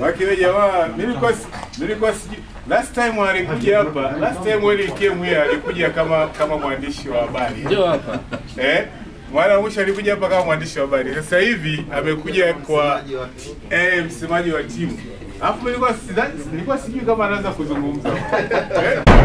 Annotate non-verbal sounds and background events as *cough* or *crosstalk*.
Waki wewe jamaa, nilikuwa nilikuwa sijui last time alikuja hapa, last time when he came here alikuja kama kama mwandishi wa habari. Njoo hapa. Eh? Mara mwisho alikuja hapa kama mwandishi wa habari. Sasa hivi amekuja kwa eh msemaji wa timu. Alafu nilikuwa sidhani nilikuwa sijui kama anaweza kuzungumza. *laughs* Eh?